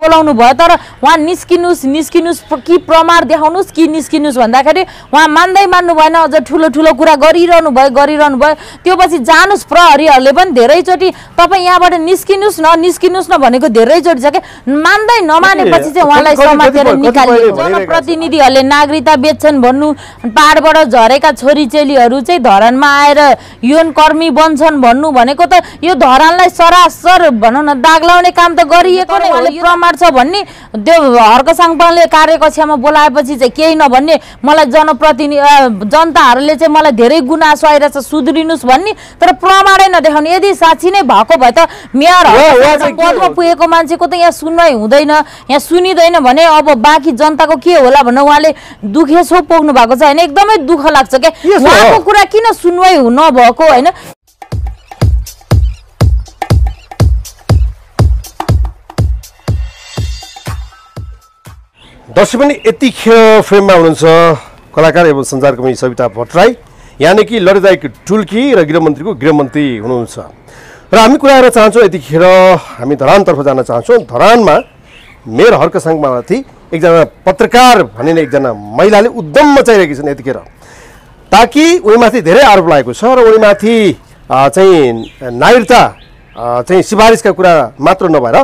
बोलाउनु भयो तर उहाँ निस्किनुहोस् निस्किनुहोस् कि प्रमाण देखाउनुहोस् कि निस्किनुहोस् भन्दाखेरि उहाँ मान्दै मान्नु भएन अझ ठुलो ठुलो कुरा गरिरहनु भयो गरिरहनु भयो। त्यो पछि जानुहोस् प्रहरीहरूले पनि धेरैचोटि तपाईँ यहाँबाट निस्किनुहोस् न निस्किनुहोस् न भनेको धेरैचोटि छ कि? मान्दै नमानेपछि चाहिँ उहाँलाई समातेर निकालियो। जनप्रतिनिधिहरूले नागरिकता बेच्छन् भन्नु पाहाडबाट झरेका छोरीचेलीहरू चाहिँ धरानमा आएर यौन कर्मी बन्छन् भन्नु भनेको त यो धरानलाई सरासर भनौँ न दाग लाउने काम त गरिएको नै हो। प्रमाण छ भन्ने त्यो हर्क साङपाङले कार्यकक्षामा बोलाएपछि चाहिँ केही नभन्ने मलाई जनप्रतिनिधि अ, जनताहरूले चाहिँ मलाई धेरै गुनासो आइरहेछ सुध्रिनुहोस् भन्ने तर प्रमाणै नदेखाउने यदि साँच्ची नै भएको भए त मेयर पदमा? पुगेको मान्छेको त यहाँ सुनवाई हुँदैन यहाँ सुनिँदैन भने अब बाँकी जनताको के होला भनेर उहाँले दुखे छो पोख्नु भएको छ होइन एकदमै दुःख लाग्छ क्या। उहाँको कुरा किन सुनवाई नभएको होइन दर्शक पनि यतिखेर फ्रेममा हुनुहुन्छ कलाकार एवं सञ्चारकर्मी सविता भट्टराई। यानि लडेदायक टुल्की र गृहमन्त्रीको गृहमन्त्री हुनुहुन्छ। र हामी कुरा गर्न चाहन्छौँ यतिखेर हामी धरानतर्फ जान चाहन्छौँ। धरानमा मेयर हर्क साङमाथि एकजना पत्रकार भनिने एकजना महिलाले उद्यम मचाइरहेकी छन् यतिखेर ताकि उनीमाथि धेरै आरोप लागेको छ र उनीमाथि चाहिँ नागरिकता चाहिँ सिफारिसका कुरा मात्र नभएर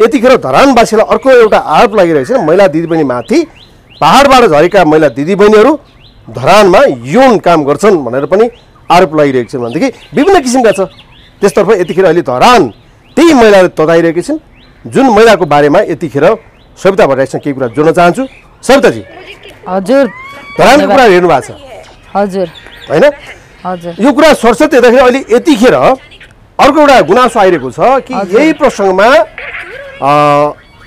यतिखेर धरानवासीलाई अर्को एउटा आरोप लागिरहेको छ महिला दिदीबहिनीमाथि पाहाडबाट झरेका महिला दिदीबहिनीहरू धरानमा यौन काम गर्छन् भनेर पनि आरोप लगाइरहेको छन् भनेदेखि विभिन्न किसिमका छ। त्यसतर्फ यतिखेर अहिले धरान त्यही महिलाले तताइरहेकी छिन्। जुन महिलाको बारेमा यतिखेर सविता भट्टराईसँग केही कुरा जोड्न चाहन्छु। सविताजी। हजुर। धरानको कुरा हेर्नु भएको छ। हजुर। होइन? हजुर। यो कुरा सरसत हेर्दाखेरि अहिले यतिखेर अर्को एउटा गुनासो आइरहेको छ कि यही प्रसङ्गमा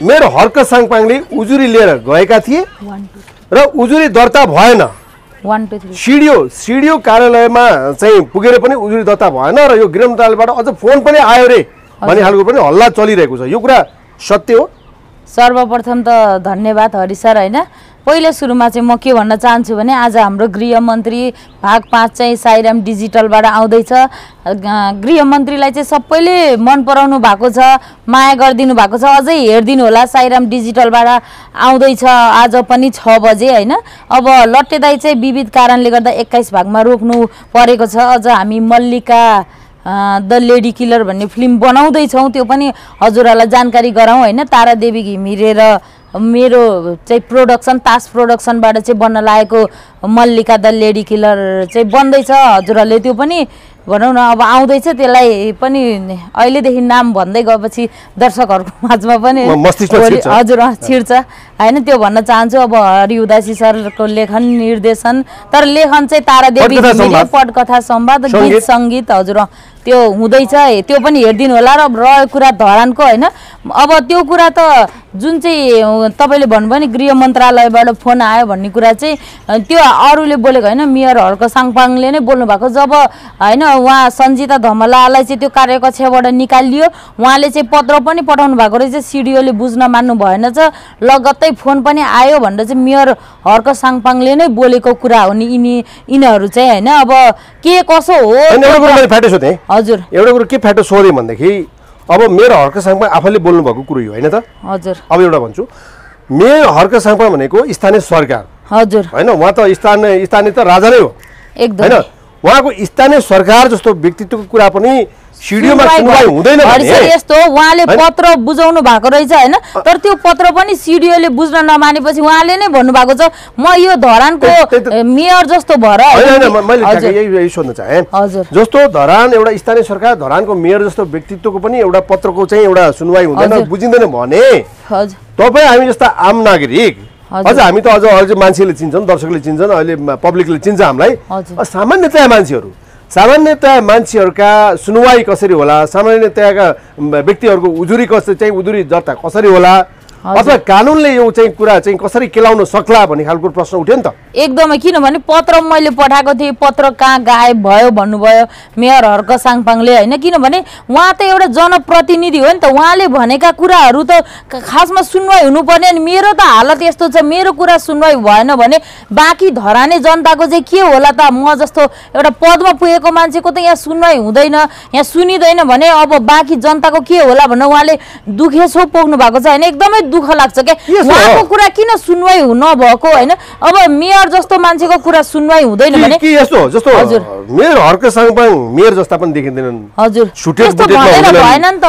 मेरो हर्क साङपाङले उजुरी लिएर गएका थिए र उजुरी दर्ता भएन। सिडिओ सिडिओ कार्यालयमा चाहिँ पुगेर पनि उजुरी दर्ता भएन र यो गृह मन्त्रालयबाट अझ फोन पनि आयो रे भन्ने खालको पनि हल्ला चलिरहेको छ। यो कुरा सत्य हो। सर्वप्रथम त धन्यवाद हरि सर होइन? पहिलो सुरुमा चाहिँ म के भन्न चाहन्छु भने आज हाम्रो गृहमन्त्री भाग पाँच चाहिँ साइराम डिजिटलबाट आउँदैछ। गृहमन्त्रीलाई चाहिँ सबैले मन पराउनु भएको छ माया गरिदिनु भएको छ अझै हेरिदिनु होला साइराम डिजिटलबाट आउँदैछ आज पनि छ बजे होइन? अब लट्टेदाई चाहिँ विविध कारणले गर्दा एक्काइस भागमा रोक्नु परेको छ। अझ हामी मल्लिका द लेडी किलर भन्ने फिल्म बनाउँदैछौँ त्यो पनि हजुरहरूलाई जानकारी गराउँ होइन? तारादेवी घिमिरे र मेरो चाहिँ प्रोडक्सन तास प्रोडक्सनबाट चाहिँ बन्न लागेको मल्लिका द लेडी किलर चाहिँ बन्दैछ हजुरहरूले। त्यो पनि भनौँ न अब आउँदैछ त्यसलाई पनि अहिलेदेखि नाम भन्दै गएपछि दर्शकहरूको माझमा पनि। हजुर छिर्छ। होइन त्यो भन्न चाहन्छु अब हरि उदासी सरको लेखन निर्देशन। तर लेखन चाहिँ तारादेवी पटकथा सङ्गीत। गीत सङ्गीत। हजुर त्यो हुँदैछ त्यो पनि हेरिदिनु होला। र रह्यो कुरा धरानको होइन। अब त्यो कुरा त जुन चाहिँ तपाईँले भन्नुभयो नि गृह मन्त्रालयबाट फोन आयो भन्ने कुरा चाहिँ त्यो अरूले बोलेको होइन मेयर हर्क साङपाङले नै बोल्नु भएको जब होइन उहाँ सन्जिता धमलालाई चाहिँ त्यो कार्यकक्षाबाट निकालियो। उहाँले चाहिँ पत्र पनि पठाउनु भएको रहेछ सिडिओले बुझ्न मान्नु भएन छ। लगत्तै फोन पनि आयो भनेर चाहिँ मेयर हर्क साङपाङले नै बोलेको कुरा हो नि यिनी यिनीहरू चाहिँ होइन? अब के कसो हो? हजुर। एउटा कुरो के फ्याटो सोधेँ भनेदेखि अब मेरो हर्क साङपा आफैले बोल्नु भएको कुरो हो होइन त? हजुर। अब एउटा भन्छु। मेरो हर्क साङपा भनेको स्थानीय सरकार। हजुर। होइन उहाँ त स्थानीय स्थानीय त राजा नै हो। एकदम। होइन? उहाँको स्थानीय सरकार जस्तो व्यक्तित्वको कुरा पनि सिडिओमा सुनवाई हुँदैन यस्तो उहाँले? पत्र बुझाउनु भएको रहेछ होइन तर त्यो पत्र पनि सिडिओले बुझ्न नमानेपछि उहाँले नै भन्नुभएको छ म यो धरानको मेयर जस्तो भएर मैले यही सोध्न चाहेँ हजुर। जस्तो धरान एउटा स्थानीय सरकार धरानको मेयर जस्तो व्यक्तित्वको पनि एउटा पत्रको चाहिँ एउटा सुनवाई हुँदैन। बुझिँदैन भने तपाईँ हामी जस्ता आम नागरिक। अझ हामी त अझ अझ मान्छेले चिन्छन् दर्शकले चिन्छन् अहिले पब्लिकले चिन्छ हामीलाई। सामान्यतया मान्छेहरू सामान्यतया मान्छेहरूका सुनवाई कसरी होला सामान्यतयाका व्यक्तिहरूको उजुरी कसरी चाहिँ उजुरी दर्ता कसरी होला अथवा कानुनले यो चाहिँ कुरा चाहिँ कसरी केलाउन सक्ला भन्ने खालको प्रश्न उठ्यो नि त। एकदमै किनभने पत्र मैले पठाएको थिएँ पत्र कहाँ गायब भयो भन्नुभयो मेयर हर्क साङपाङले होइन? किनभने उहाँ त एउटा जनप्रतिनिधि हो नि त। उहाँले भनेका कुराहरू त खासमा सुनवाई हुनुपर्ने अनि मेरो त हालत यस्तो छ मेरो कुरा सुनवाई भएन भने बाँकी धराने जनताको चाहिँ के होला त? म जस्तो एउटा पदमा पुगेको मान्छेको त यहाँ सुनवाई हुँदैन यहाँ सुनिँदैन भने अब बाँकी जनताको के होला भनेर उहाँले दुखे छो पोख्नु भएको छ होइन? एकदमै दुःख लाग्छ क्या। उहाँको कुरा किन सुनवाई हु- नभएको होइन? अब मेयर जस्तो मान्छेको कुरा सुनवाई हुँदैन भने यस्तो हो, जस्तो। मेयर हर्क साङपाङ मेयर जस्ता पनि देखिँदैनन्। हजुर। भएन नि त।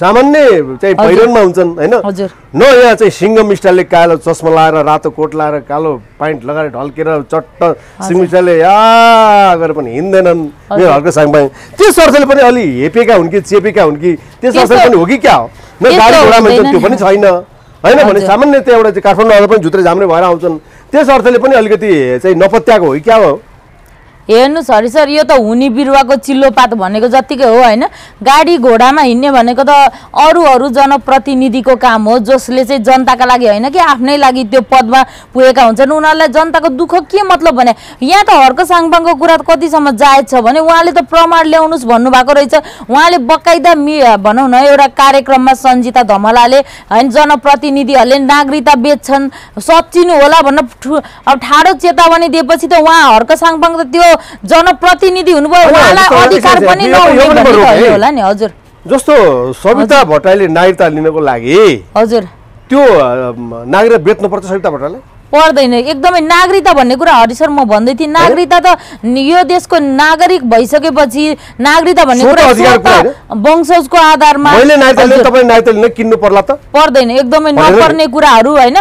सामान्य चाहिँ पहिरनमा हुन्छन् होइन? हजुर। न यहाँ चाहिँ सिङ्गम स्टाइलले कालो चस्मा लाएर रातो कोट लाएर कालो प्यान्ट लगाएर ढल्केर चट्ट सिङ्गम स्टाइलले या गरेर पनि हिँड्दैनन्। मेरो हर्क साङपाङ त्यस अर्थले पनि अलि हेपेका हुन् कि चेपेका हुन् कि त्यस अर्थले पनि हो कि क्या? हो न गाडी घोडामा त्यो पनि। छैन। होइन भने हजुर। सामान्य त्यो एउटा चाहिँ काठमाडौँ पनि झुत्रे झाम्रे भएर आउँछन्। त्यस अर्थले पनि अलिकति चाहिँ नपत्याएको हो कि क्या हो? हेर्नुहोस् हरि सर यो त हुने बिरुवाको चिल्लोपात भनेको जत्तिकै हो होइन? गाडी घोडामा हिँड्ने भनेको त अरू अरू जनप्रतिनिधिको काम हो जसले चाहिँ जनताका लागि होइन कि आफ्नै लागि त्यो पदमा पुगेका हुन्छन्। उनीहरूलाई जनताको दुःख के मतलब भने यहाँ त हर्क साङपाङको कुरा कतिसम्म जायज छ भने उहाँले त प्रमाण ल्याउनुहोस् भन्नुभएको रहेछ। उहाँले बकाइदा मि भनौँ न एउटा कार्यक्रममा सन्जिता धमलाले होइन जनप्रतिनिधिहरूले नागरिकता बेच्छन्। सचिनु होला भन्न ठु- अब ठाडो चेतावनी दिएपछि त उहाँ हर्क साङपाङ त त्यो जनप्रतिनिधि हुनुभयो उहाँलाई अधिकार पनि नहुने। होला नि हजुर। जस्तो सविता भट्टराईले नागरिकता लिनको लागि हजुर। त्यो अ, नागरिकता बेच्नुपर्छ सविता भट्टराईले पर्दैन। एकदमै नागरिकता भन्ने कुरा हरिसर म भन्दै थिएँ। नागरिकता त यो देशको नागरिक भइसकेपछि नागरिकता भन्ने कुरा वंशजको आधारमा किन्नु पर्ला त। पर्दैन। एकदमै। नपर्ने कुराहरू होइन।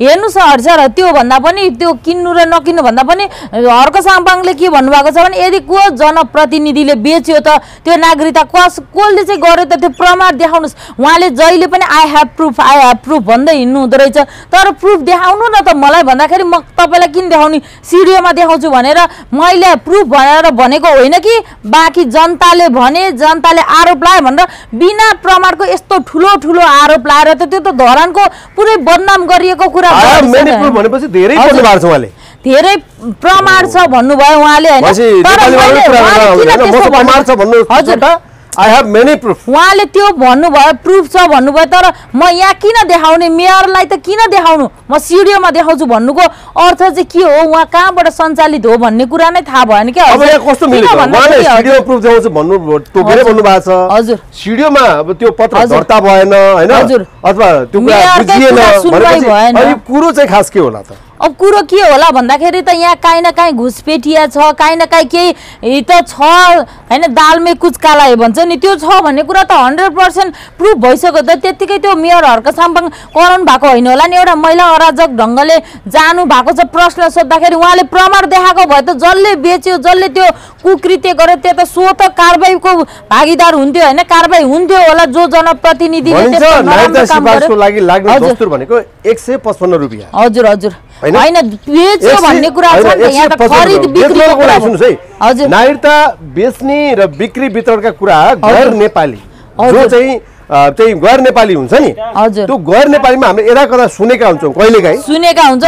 हेर्नुहोस् न हरिसर त्यो भन्दा पनि त्यो किन्नु र नकिन्नु भन्दा पनि हर्क साङपाङले के भन्नुभएको छ भने यदि को जनप्रतिनिधिले बेच्यो त त्यो नागरिकता कस कसले चाहिँ गर्यो त त्यो प्रमाण देखाउनुहोस्। उहाँले जहिले पनि I have proof I have proof भन्दै हिँड्नु हुँदो रहेछ। तर प्रुफ देखाउनु न त मलाई भन्दाखेरि म तपाईँलाई किन देखाउने? सिडिओमा देखाउँछु भनेर मैले प्रुफ भनेर भनेको होइन कि? बाँकी जनताले भने जनताले आरोप लायो भनेर बिना प्रमाणको यस्तो ठुलो ठुलो आरोप लाएर त त्यो त धरानको पुरै बदनाम गरिएको कुरा भनेपछि धेरै छ उहाँले। धेरै प्रमाण छ भन्नुभयो उहाँले होइन? आई हेभ मेनी प्रुफ उहाँले त्यो भन्नुभयो प्रुफ छ भन्नुभयो तर म यहाँ किन देखाउने मेयरलाई त किन देखाउनु म सिडिओमा देखाउँछु भन्नुको अर्थ चाहिँ के हो उहाँ कहाँबाट सञ्चालित हो भन्ने कुरा नै थाहा भएन क्या अब हजुर। यहाँ कस्तो किन मिलेको उहाँले भन्दाखेरि हजुर, सिडिओ प्रुफ देखाउँछु भन्नु तोकेरै हजुर। भन्नु भएको छ हजुर। सिडिओमा अब त्यो पत्र। दर्ता भएन होइन। अथवा त्यो कुरो चाहिँ खास के होला त अब कुरो के होला भन्दाखेरि त यहाँ काहीँ न काहीँ घुसपेटिया छ काहीँ न काहीँ केही त छ। होइन दालमै कुच कालाए भन्छ नि त्यो छ भन्ने कुरा त हन्ड्रेड पर्सेन्ट प्रुफ भइसक्यो त। त्यत्तिकै त्यो मेयर हर्क साम्पाङ कराउनु भएको होइन होला नि एउटा महिला अराजक ढङ्गले जानु भएको छ प्रश्न सोद्धाखेरि उहाँले प्रमाण देखाएको भए त जसले बेच्यो जसले त्यो कुकृत्य गर्यो त्यो त सो त कारबाहीको भागीदार हुन्थ्यो होइन? कारबाही हुन्थ्यो होला जो जनप्रतिनिधिले हजुर। हजुर। नागरिकता बेच्ने र बिक्री वितरणका कुरा गैर नेपाली। जो। चाहिँ चाहिँ गैर नेपाली हुन्छ नि। त्यो गैर नेपालीमा हामीले यता कता सुनेका हुन्छौँ कहिलेकाहीँ। सुनेका हुन्छ।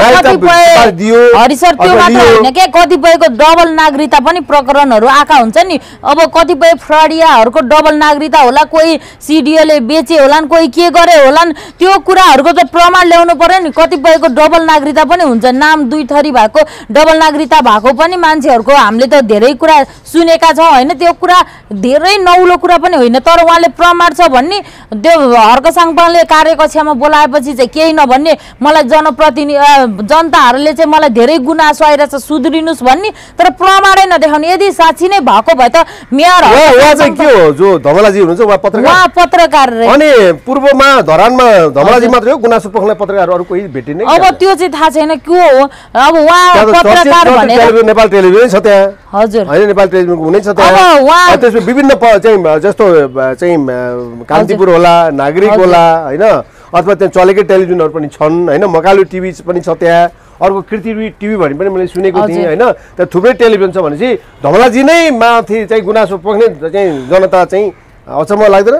कतिपयको डबल नागरिकता पनि प्रकरणहरू आएका हुन्छ नि। अब कतिपय फ्रडियाहरूको डबल नागरिकता होला कोही सिडिओले बेचे होलान् कोही के गरे होलान् त्यो कुराहरूको त प्रमाण ल्याउनु पर्यो नि। कतिपयको डबल नागरिकता पनि हुन्छ। नाम दुई थरी भएको डबल नागरिकता भएको पनि मान्छेहरूको हामीले त धेरै कुरा सुनेका छौँ होइन? त्यो कुरा धेरै नौलो कुरा पनि होइन तर उहाँले प्रमाण छ भन्ने त्यो हर्क साङपाङले कार्यकक्षामा बोलाएपछि चाहिँ केही नभन्ने मलाई जनप्रतिनिधि अ, जनताहरूले चाहिँ मलाई धेरै गुनासो आइरहेछ सुध्रिनुहोस् भन्ने तर प्रमाणै नदेखाउने। यदि साँच्ची नै भएको भए त मेयर उहाँ हर्क उहाँ चाहिँ साङपाङ- के हो? जो धमलाजी हुनुहुन्छ उहाँ पत्रकार। उहाँ पत्रकार रे। अनि पूर्वमा धरानमा धमलाजी मात्रै हो गुनासो पोख्ने पत्रकार अरू कोही भेटिने अब त्यो चाहिँ थाहा छैन के हो? अब उहाँ पत्रकार भनेर नेपाल टेलिभिजन छ त्यहाँ। हजुर। होइन नेपाल टेलिभिजनको हुनै छ अनि त्यसमा विभिन्न प- चाहिँ जस्तो चाहिँ कान्तिपुर होला नागरिक। होला होइन? अथवा त्यहाँ चलेकै टेलिभिजनहरू पनि छन् होइन? मकालु टिभी पनि छ त्यहाँ। अर्को कृति टिभी भन्ने पनि मैले सुनेको थिएँ। होइन? त्यहाँ थुप्रै टेलिभिजन छ भनेपछि धमलाजी नै माथि चाहिँ गुनासो पोख्ने चाहिँ जनता चाहिँ अचम्म लाग्दैन।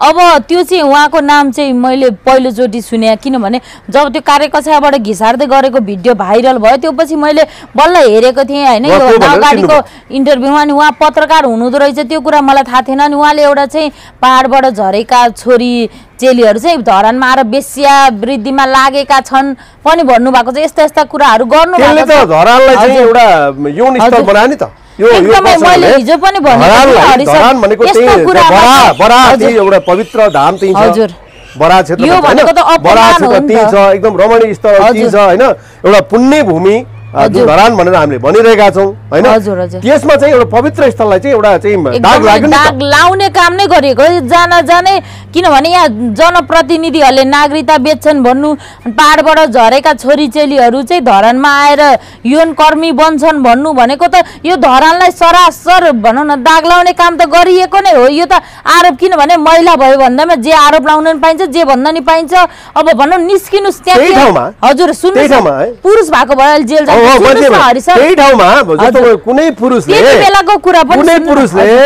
अब त्यो चाहिँ उहाँको नाम चाहिँ मैले पहिलोचोटि सुने किनभने जब त्यो कार्यकक्षाबाट घिसार्दै गरेको भिडियो भाइरल भयो त्यो पछि मैले बल्ल हेरेको थिएँ होइन? यो को भनेर नाउगाडीको चिन्नुभयो? इन्टरभ्यूमा अनि उहाँ पत्रकार हुनुहुँदो रहेछ त्यो कुरा मलाई थाहा थिएन। अनि उहाँले एउटा चाहिँ पाहाडबाट झरेका छोरी चेलीहरू चाहिँ धरानमा आएर बेसिया वृद्धिमा लागेका छन् पनि भन्नुभएको छ। यस्ता यस्ता कुराहरू गर्नु एउटा बरा बरा पवित्र धाम छ। बराज क्षेत्र त्यहीँ त। छ एकदम रमणीय स्थल त्यहीँ। छ होइन एउटा पुण्य भूमि जुन। धरान भनेर हामीले भनिरहेका छौँ होइन। त्यसमा चाहिँ एउटा पवित्र स्थललाई चाहिँ एउटा चाहिँ दाग। दाग लाउने काम नै गरिएको। जान जानै किनभने यहाँ जनप्रतिनिधिहरूले नागरिकता बेच्छन् भन्नु पाहाडबाट झरेका छोरीचेलीहरू चाहिँ धरानमा आएर यौन कर्मी बन्छन् भन्नु भनेको त यो धरानलाई सरासर भनौँ न दाग लाउने काम त गरिएको नै हो यो त आरोप किनभने महिला भयो भन्दामा जे आरोप लाउन नि पाइन्छ जे भन्दा नि पाइन्छ अब भनौँ निस्किनुहोस् त्यही? हजुर? सुन्नुहोस् पुरुष भएको अहिले जेल त्यही ठाउँमा। कुनै पुरुषले कुनै। पुरुषले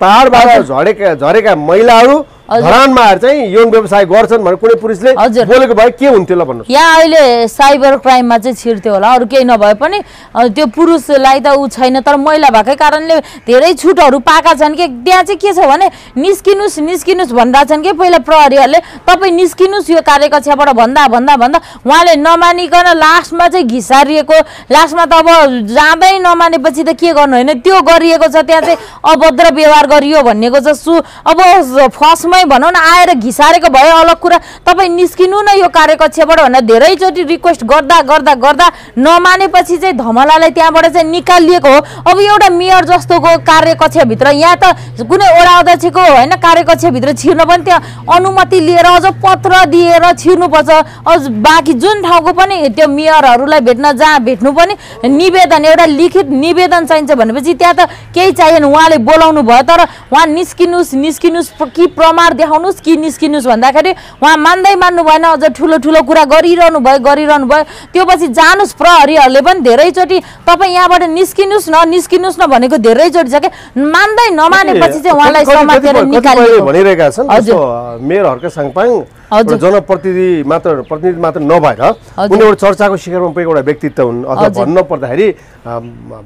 पाहाडबाट झरेका झरेका महिलाहरू। धरानमा आएर चाहिँ यौन व्यवसाय गर्छन् भनेर कुनै पुरुषले। बोलेको भए के हुन्थ्यो ल भन्नुहोस्। यहाँ अहिले साइबर क्राइममा चाहिँ छिर्थ्यो होला अरू केही नभए पनि त्यो पुरुषलाई त ऊ छैन तर महिला भएकै कारणले धेरै छुटहरू पाएका छन् कि त्यहाँ चाहिँ के छ भने निस्किनुहोस् निस्किनुहोस् भनिरहेको छन् कि पहिला प्रहरीहरूले तपाईँ निस्किनुहोस् यो कार्यकक्षाबाट भन्दा भन्दा भन्दा उहाँले नमानिकन लास्टमा चाहिँ घिसारिएको लास्टमा त अब जाँदै नमानेपछि त के गर्नु होइन? त्यो गरिएको छ त्यहाँ चाहिँ अभद्र व्यवहार गरियो भनेको छ सु अब फर्स्टमै भनौँ न आएर घिसारेको भयो अलग कुरा। तपाईँ निस्किनु न यो कार्यकक्षबाट भनेर धेरैचोटि रिक्वेस्ट गर्दा गर्दा गर्दा नमानेपछि चाहिँ धमलालाई त्यहाँबाट चाहिँ निकालिएको हो। अब एउटा मेयर जस्तोको कार्यकक्षभित्र यहाँ त कुनै वडा अध्यक्षको होइन कार्यकक्षभित्र छिर्न पनि त्यहाँ अनुमति लिएर अझ पत्र दिएर छिर्नुपर्छ। अझ बाँकी जुन ठाउँको पनि त्यो मेयरहरूलाई भेट्न जहाँ भेट्नु पनि निवेदन एउटा लिखित निवेदन चाहिन्छ भनेपछि त्यहाँ त केही चाहिएन। उहाँले बोलाउनु भयो तर उहाँ निस्किनुहोस् निस्किनुहोस् कि प्रमाण देखाउनुहोस् कि निस्किनुहोस् भन्दाखेरि उहाँ मान्दै मान्नु भएन अझ ठुलो ठुलो कुरा गरिरहनु भयो गरिरहनु भयो। त्यो पछि जानुहोस् प्रहरीहरूले पनि धेरैचोटि तपाईँ यहाँबाट निस्किनुहोस् न निस्किनुहोस् न भनेको धेरैचोटि छ क्या मान्दै नमानेपछि चाहिँ उहाँलाई समातेर निकालिएको। भनिरहेका छन्? हजुर। मेयर हर्क साङपाङ जनप्रतिनिधि मात्र प्रतिनिधि मात्र नभएर। उनी एउटा चर्चाको शिखरमा पुगेको एउटा व्यक्तित्व हुन् अथवा। भन्न पर्दाखेरि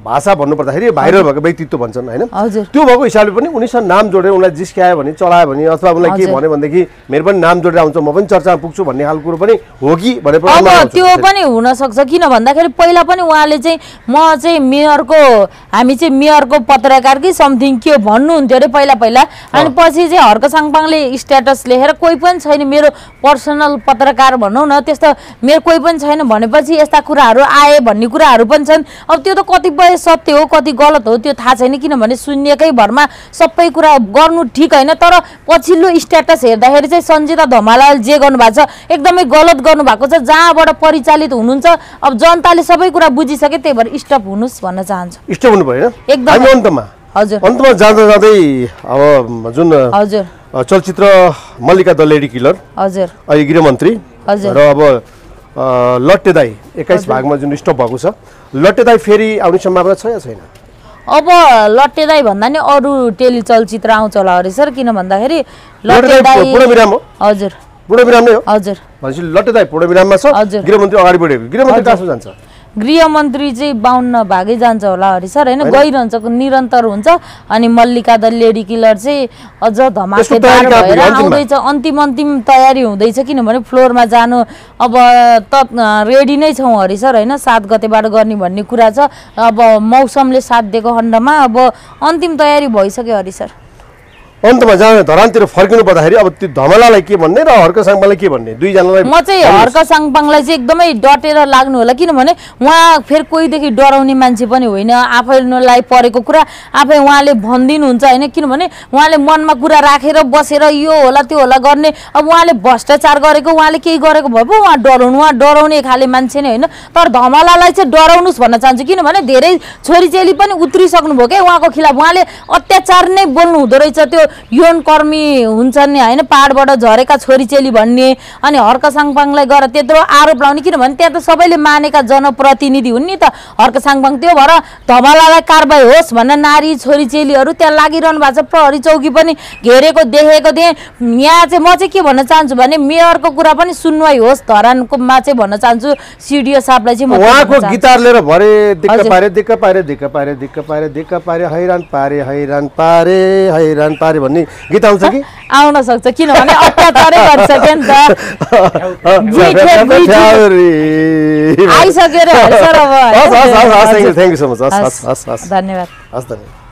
भाषा भन्नु पर्दाखेरि भाइरल भएको व्यक्तित्व भन्छन् होइन। त्यो भएको हिसाबले पनि उनीसँग नाम जोडेर उनलाई जिस्क्यायो भने चलायो भने अथवा उनलाई के। भन्यो भनेदेखि मेरो पनि नाम जोडेर आउँछ म पनि चर्चामा पुग्छु भन्ने खालको कुरो पनि हो कि भनेर। त्यो पनि हुनसक्छ किन भन्दाखेरि पहिला पनि उहाँले चाहिँ म चाहिँ मेयरको हामी चाहिँ मेयरको पत्रकार कि समथिङ के भन्नुहुन्थ्यो अरे पहिला पहिला अनि पछि चाहिँ हर्क साङपाङले स्ट्याटस लेखेर कोही पनि छैन मेरो पर्सनल पत्रकार भनौँ न त्यस्तो मेरो कोही पनि छैन भनेपछि यस्ता कुराहरू आए भन्ने कुराहरू पनि छन्। अब त्यो त कतिपय सत्य हो कति गलत हो त्यो थाहा छैन किनभने शून्यकै भरमा सबै कुरा गर्नु ठिक होइन। तर पछिल्लो स्ट्याटस हेर्दाखेरि चाहिँ सञ्जिता धमालाले जे गर्नुभएको छ एकदमै गलत गर्नुभएको छ। जहाँबाट परिचालित हुनुहुन्छ अब जनताले सबै कुरा बुझिसके त्यही भएर स्टप हुनुहोस् भन्न चाहन्छु। स्टे हुनु एकदमै। अन्तमा। हजुर। अन्तमा जाँदा जाँदै अब जुन हजुर। चलचित्र मल्लिका द लेडी किलर। हजुर। अहिले गृहमन्त्री। हजुर। र अब लट्टे दाई एक्काइस भागमा जुन स्टप भएको छ लट्टे दाई फेरि आउने सम्भावना छ या छैन? अब लट्टे दाई भन्दा नि अरू टेली चलचित्र आउँछ होला अरे सर किन भन्दाखेरि लट्टे दाई दाई पूर्ण विराम हो। हजुर। नै हो? हजुर। भनेपछि लट्टे दाई पूर्ण विराममा छ। गृहमन्त्री अगाडि बढेको गृहमन्त्री। कहाँसम्म जान्छ? गृहमन्त्री चाहिँ बाहुन्न भागै जान्छ होला हरि सर होइन? गइरहन्छ निरन्तर हुन्छ। अनि मल्लिका द लेडी किलर चाहिँ अझ धमाकेदार भएर? आउँदैछ। अन्तिम अन्तिम तयारी हुँदैछ किनभने फ्लोरमा जानु अब त रेडी नै छौँ हरि सर होइन? सात गतेबाट गर्ने भन्ने कुरा छ। अब मौसमले साथ दिएको खण्डमा अब अन्तिम तयारी भइसक्यो हरि सर। अन्तमा जहाँ धरानतिर फर्किनु पर्दाखेरि अब त्यो धमलालाई के भन्ने र हर्क साङपालाई के भन्ने? दुईजनालाई म चाहिँ हर्क साङपाङलाई चाहिँ एकदमै डटेर लाग्नु होला किनभने उहाँ फेरि कोहीदेखि डराउने मान्छे पनि होइन। आफैलाई परेको कुरा आफै उहाँले भनिदिनुहुन्छ होइन किनभने उहाँले मनमा कुरा राखेर बसेर यो होला त्यो होला गर्ने। अब उहाँले भ्रष्टाचार गरेको उहाँले केही गरेको भए पो उहाँ डराउनु उहाँ डराउने खाले मान्छे नै होइन। तर धमलालाई चाहिँ डराउनुहोस् भन्न चाहन्छु किनभने धेरै छोरीचेली पनि उत्रिसक्नुभयो क्या उहाँको खिलाफ। उहाँले अत्याचार नै बोल्नु हुँदो रहेछ त्यो यौन कर्मी हुन्छन् नि होइन? पाहाडबाट झरेका छोरीचेली भन्ने अनि हर्क साङपाङलाई गएर त्यत्रो आरोप लाउने। किनभने त्यहाँ त सबैले मानेका जनप्रतिनिधि हुन् नि त। हर्क साङपाङ त्यो भएर धमलालाई कारबाही होस् भनेर नारी छोरीचेलीहरू त्यहाँ लागिरहनु भएको छ। प्रहरी चौकी पनि घेरेको देखेको थिएँ। यहाँ चाहिँ म चाहिँ के भन्न चाहन्छु भने मेयरको कुरा पनि सुनवाई होस्। धरानकोमा चाहिँ भन्न चाहन्छु। सिडिओ साहबलाई चाहिँ उहाँको। गिटार लिएर भरे दिक्क। पारे दिक्क पारे दिक्क पारे दिक्क पारे दिक्क पारे हैरान पारे हैरान पारे हैरान पारे। भन्ने गीत आउँछ कि? आउन सक्छ किनभने अत्याचारै गरिसक्यो नि त। आइसक्यो रे सर अब। हस् हस् हस् हस् थ्याङ्क यू सो मच हस्, हस् हस्। धन्यवाद। हस् धन्यवाद।